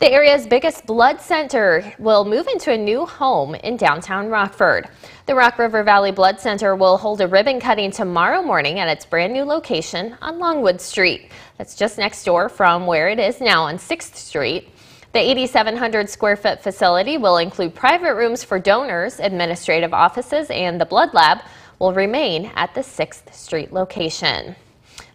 The area's biggest blood center will move into a new home in downtown Rockford. The Rock River Valley Blood Center will hold a ribbon cutting tomorrow morning at its brand new location on Longwood Street. That's just next door from where it is now on 6th Street. The 8,700 square foot facility will include private rooms for donors, administrative offices, and the blood lab will remain at the 6th Street location.